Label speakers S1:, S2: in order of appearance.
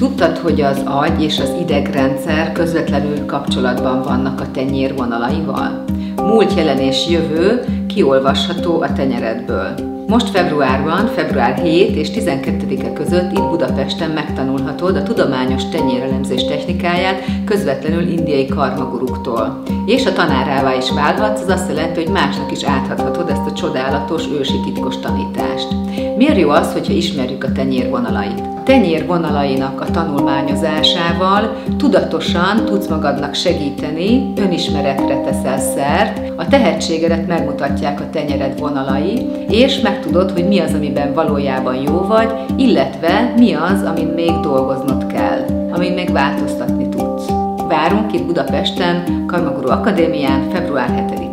S1: Tudtad, hogy az agy és az idegrendszer közvetlenül kapcsolatban vannak a tenyérvonalaival? Múlt, jelen és jövő kiolvasható a tenyeredből. Most februárban, február 7 és 12-e között itt Budapesten megtanulhatod a tudományos tenyérelemzés technikáját közvetlenül indiai karmaguruktól. És a tanárává is válhatsz, az azt jelenti, hogy másnak is áthathatod ezt a csodálatos ősi titkos tanítást. Miért jó az, hogyha ismerjük a tenyérvonalait? Tenyér vonalainak a tanulmányozásával tudatosan tudsz magadnak segíteni, önismeretre teszel szert, a tehetségedet megmutatják a tenyered vonalai, és megtudod, hogy mi az, amiben valójában jó vagy, illetve mi az, amin még dolgoznod kell, amin még változtatni tudsz. Várunk itt Budapesten, Karmaguru Akadémián február 7-én.